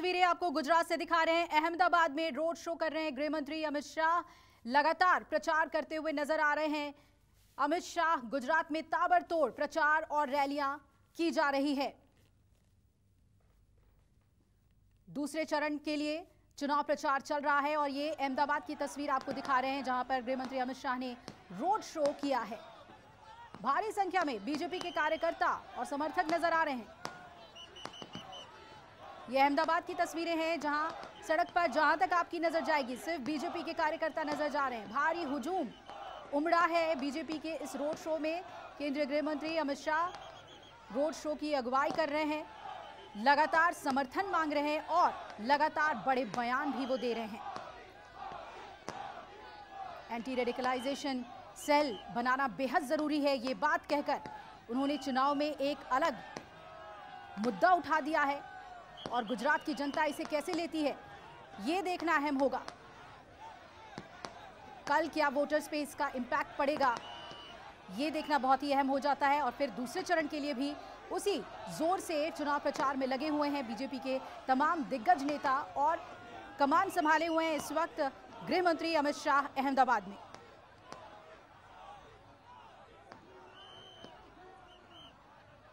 तस्वीरें आपको गुजरात से दिखा रहे हैं। अहमदाबाद में रोड शो कर रहे हैं गृह मंत्री अमित शाह। लगातार प्रचार करते हुए नज़र आ रहे हैं। अमित शाह, गुजरात में ताबड़तोड़ प्रचार और रैलियाँ की जा रही है। दूसरे चरण के लिए चुनाव प्रचार चल रहा है और ये अहमदाबाद की तस्वीर आपको दिखा रहे हैं, जहाँ पर गृह मंत्री अमित शाह ने रोड शो किया है। भारी संख्या में बीजेपी के कार्यकर्ता और समर्थक नज़र आ रहे हैं। ये अहमदाबाद की तस्वीरें हैं, जहाँ सड़क पर जहाँ तक आपकी नज़र जाएगी, सिर्फ़ बीजेपी के कार्यकर्ता नज़र जा रहे हैं। भारी हुजूम उमड़ा है बीजेपी के इस रोड शो में। केंद्रीय गृह मंत्री अमित शाह रोड शो की अगुवाई कर रहे हैं, लगातार समर्थन मांग रहे हैं और लगातार बड़े बयान भी वो दे रहे हैं। एंटी रेडिकलाइजेशन सेल बनाना बेहद ज़रूरी है, ये बात कहकर उन्होंने चुनाव में एक अलग मुद्दा उठा दिया है। और गुजरात की जनता इसे कैसे लेती है? ये देखना अहम होगा। कल क्या वोटर्स पे इसका इम्पैक्ट पड़ेगा? ये देखना बहुत ही अहम हो जाता है और फिर दूसरे चरण के लिए भी उसी ज़ोर से चुनाव प्रचार में लगे हुए हैं बीजेपी के तमाम दिग्गज नेता और कमान संभाले हुए हैं इस वक्त गृह मंत्री अमित शाह अहमदाबाद में।